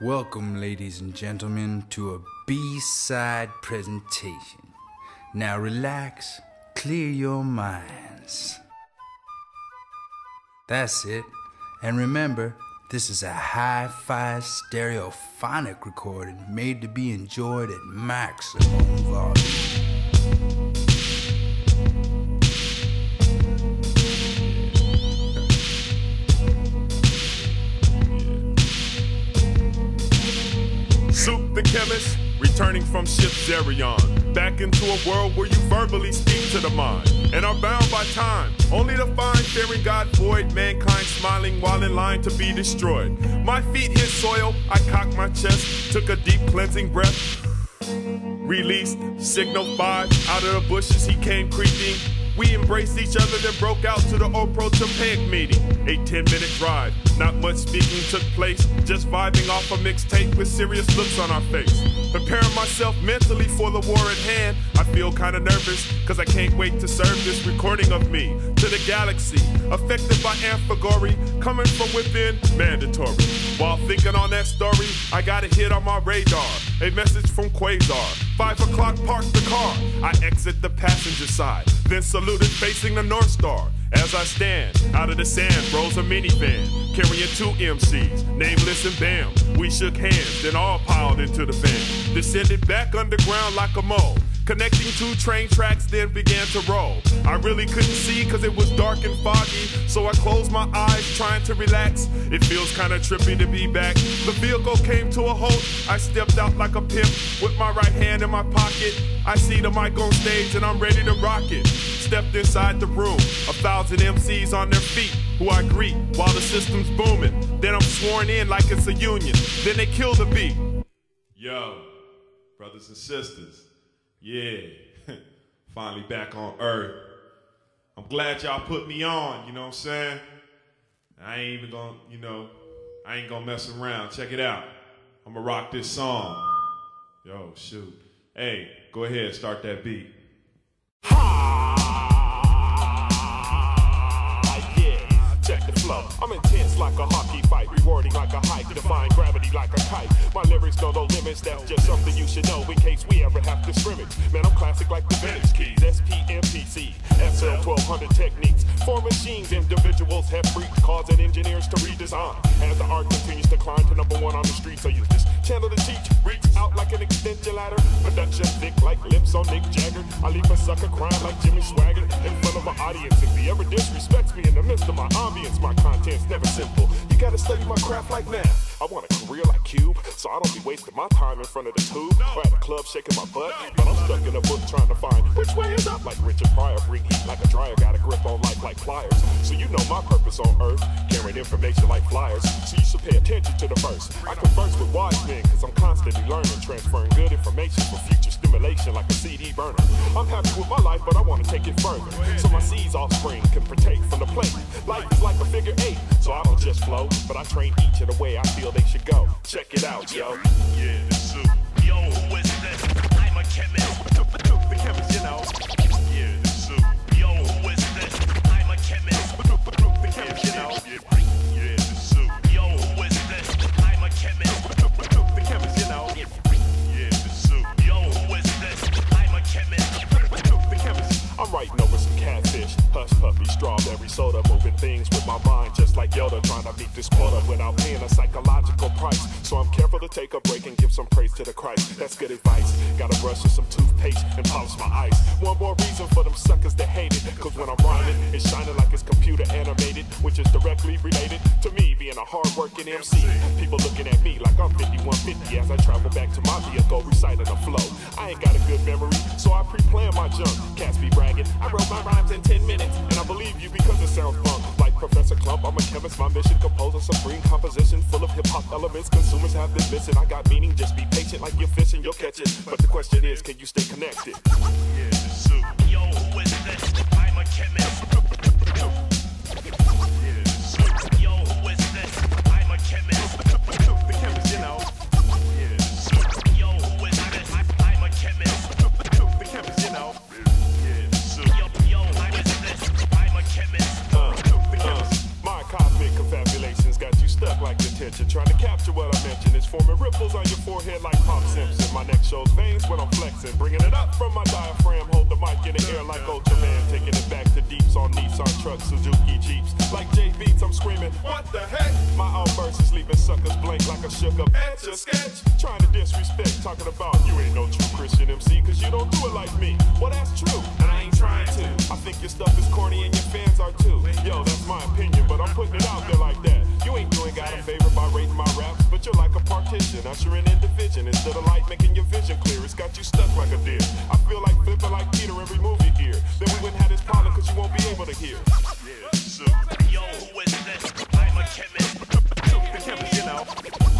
Welcome, ladies and gentlemen, to a Beesyde presentation. Now relax, clear your minds. That's it. And remember, this is a hi fi stereophonic recording made to be enjoyed at maximum volume. Returning from ship Zerion. Back into a world where you verbally speak to the mind and are bound by time. Only to find fearing God void, mankind smiling while in line to be destroyed. My feet hit soil, I cocked my chest, took a deep cleansing breath. Released, signal five, out of the bushes he came creeping. We embraced each other, then broke out to the Opro Tempeg meeting. A 10 minute drive, not much speaking took place, just vibing off a mixtape with serious looks on our face. Preparing myself mentally for the war at hand, I feel kinda nervous, cause I can't wait to serve this recording of me to the galaxy. Affected by amphigory, coming from within, mandatory. While thinking on that story, I got a hit on my radar, a message from Quasar. Five o'clock, park the car. I exit the passenger side, then saluted facing the North Star. As I stand, out of the sand rolls a minivan, carrying two MCs, nameless and bam. We shook hands, then all piled into the van. Descended back underground like a mole. Connecting two train tracks, then began to roll. I really couldn't see cause it was dark and foggy, so I closed my eyes trying to relax. It feels kinda trippy to be back. The vehicle came to a halt. I stepped out like a pimp with my right hand in my pocket. I see the mic on stage and I'm ready to rock it. Stepped inside the room, a thousand MCs on their feet who I greet while the system's booming. Then I'm sworn in like it's a union. Then they kill the beat. Yo, brothers and sisters. Yeah, finally back on earth. I'm glad y'all put me on, you know what I'm saying? I ain't even gonna, you know, I ain't gonna mess around. Check it out. I'm gonna rock this song. Yo, shoot. Hey, go ahead, start that beat. The flow. I'm intense like a hockey fight, rewarding like a hike, defying gravity like a kite. My lyrics know no limits, that's just something you should know in case we ever have to scrimmage. Man, I'm classic like the vintage keys, SPMPC, SL 1200 Technics. For machines, individuals have freaks, causing engineers to redesign. As the art continues to climb to number one on the streets, I use this channel to teach. Reach out like an extension ladder. Production thick like lips on Mick Jagger. I leave a sucker crying like Jimmy Swaggart in front of an audience. If he ever disrespects me in the midst of my ambience, my content's never simple. You gotta study my craft like math. I want a career like Cube, so I don't be wasting my time in front of the tube or at the club shaking my butt. But I'm stuck in a book trying to find which way is up. Like Richard Pryor, bring heat like a dryer, got a grip on life like pliers. So you know my purpose on earth, carrying information like flyers. So you should pay attention to the verse. I converse with wise men, cause I'm constantly learning, transferring good information for future stimulation like a CD burner. I'm happy with my life, but I wanna take it further. So my seeds offspring can partake from the plate. Life is like a figure eight, so I don't just flow, but I train each in the way I feel they should go. Check it out, yo. Yeah, puppy, strawberry soda, moving things with my mind just like Yoda, trying to beat this quota without paying a psychological price. So I'm careful to take a break and give some praise to the Christ. That's good advice. Gotta brush with some toothpaste and polish my ice. One more reason for them suckers to hate it, cause when I'm rhyming, it's shining like it's computer animated, which is directly related to me being a hard-working MC. People looking at I'm 5150 as I travel back to my vehicle, reciting a flow. I ain't got a good memory, so I pre-plan my junk. Cats be bragging, I wrote my rhymes in 10 minutes, and I believe you because it sounds bunk. Like Professor Klump, I'm a chemist, my mission compose a supreme composition full of hip-hop elements. Consumers have been missing. I got meaning, just be patient like you're fishing, you'll catch it. But the question is, can you stay connected? Yeah, the. Yo, who is this? I'm a chemist. My like detention. Trying to capture what I mentioned is forming real stomach shows veins when I'm flexing. Bringing it up from my diaphragm, hold the mic in the air like Ultraman. Taking it back to deeps on Nissan trucks, Suzuki Jeeps. Like J Beats, I'm screaming, what the heck? My outbursts is leaving suckers blank like a shook up etch a sketch. Trying to disrespect, talking about you ain't no true Christian MC, cause you don't do it like me. Well, that's true, and I ain't trying to. I think your stuff is corny and ushering in division. Instead of light making your vision clear, it's got you stuck like a deer. I feel like flipping like Peter and remove your ear. Then we wouldn't have this problem because you won't be able to hear. Yeah, so. Yo, who is this? I'm a chemist. The chemist, you know.